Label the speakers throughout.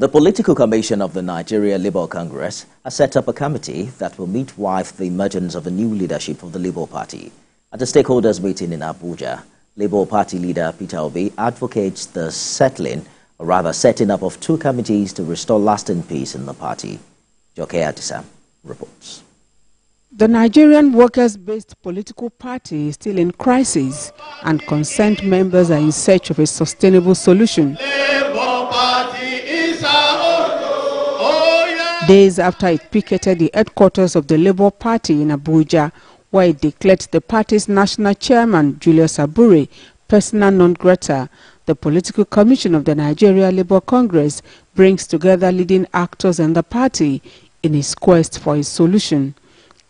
Speaker 1: The Political Commission of the Nigeria Labour Congress has set up a committee that will midwife the emergence of a new leadership of the Labour Party. At a stakeholders meeting in Abuja, Labour Party leader Peter Obi advocates the settling, or rather setting up of two committees to restore lasting peace in the party. Joke Adisa reports.
Speaker 2: The Nigerian workers-based political party is still in crisis and concerned members are in search of a sustainable solution. Days after it picketed the headquarters of the Labour Party in Abuja, where it declared the party's national chairman, Julius Abure, persona non grata, the Political Commission of the Nigeria Labour Congress brings together leading actors in the party in its quest for a solution.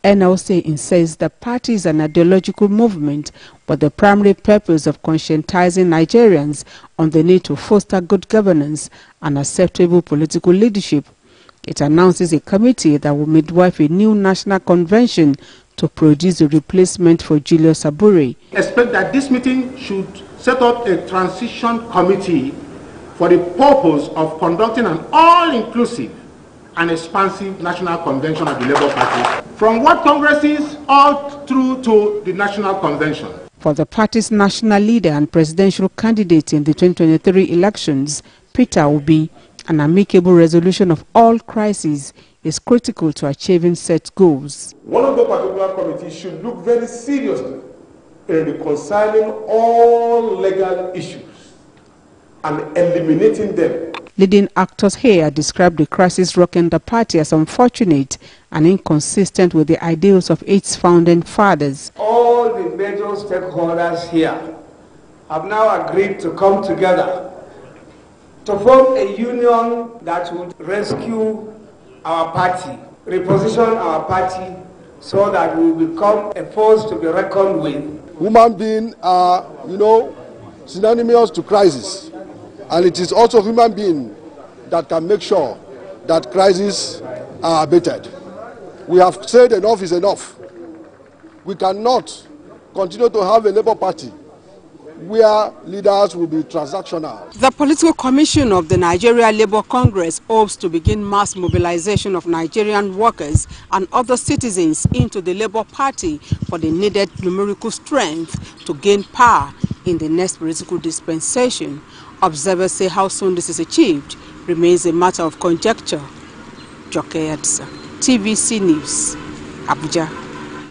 Speaker 2: NLC insists the party is an ideological movement with the primary purpose of conscientizing Nigerians on the need to foster good governance and acceptable political leadership. It announces a committee that will midwife a new national convention to produce a replacement for Julius Abure.
Speaker 3: Expect that this meeting should set up a transition committee for the purpose of conducting an all-inclusive and expansive national convention of the Labour Party from what congresses all through to the national convention.
Speaker 2: For the party's national leader and presidential candidate in the 2023 elections, Peter Obi, an amicable resolution of all crises is critical to achieving set goals.
Speaker 4: One of the particular committees should look very seriously in reconciling all legal issues and eliminating them
Speaker 2: Leading actors here described the crisis rocking the party as unfortunate and inconsistent with the ideals of its founding fathers.
Speaker 5: All the major stakeholders here have now agreed to come together to form a union that would rescue our party, reposition our party so that we become a force to be reckoned with.
Speaker 6: Human beings are, you know, synonymous to crisis and it is also human being that can make sure that crises are abated. We have said enough is enough. We cannot continue to have a Labour Party where leaders will be transactional.
Speaker 2: The Political Commission of the Nigeria Labour Congress hopes to begin mass mobilization of Nigerian workers and other citizens into the Labour Party for the needed numerical strength to gain power in the next political dispensation. Observers say how soon this is achieved remains a matter of conjecture. Joke Adisa, TVC News, Abuja.